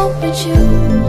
hope you